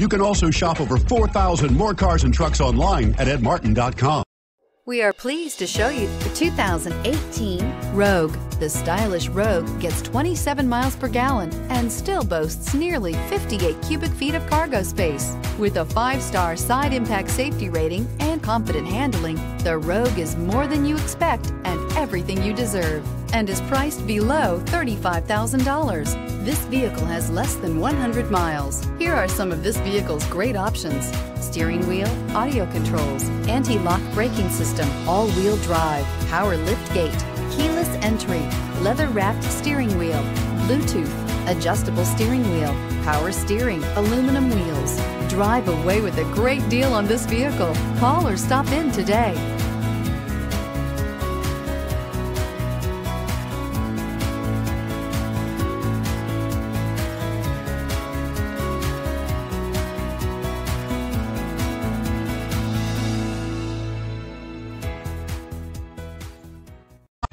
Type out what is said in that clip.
You can also shop over 4,000 more cars and trucks online at edmartin.com. We are pleased to show you the 2018 Rogue. The stylish Rogue gets 27 miles per gallon and still boasts nearly 58 cubic feet of cargo space. With a five-star side impact safety rating and confident handling, the Rogue is more than you expect and everything you deserve and is priced below $35,000. This vehicle has less than 100 miles. Here are some of this vehicle's great options. Steering wheel, audio controls, anti-lock braking system, all-wheel drive, power lift gate, keyless entry, leather-wrapped steering wheel, Bluetooth, adjustable steering wheel, power steering, aluminum wheels. Drive away with a great deal on this vehicle. Call or stop in today.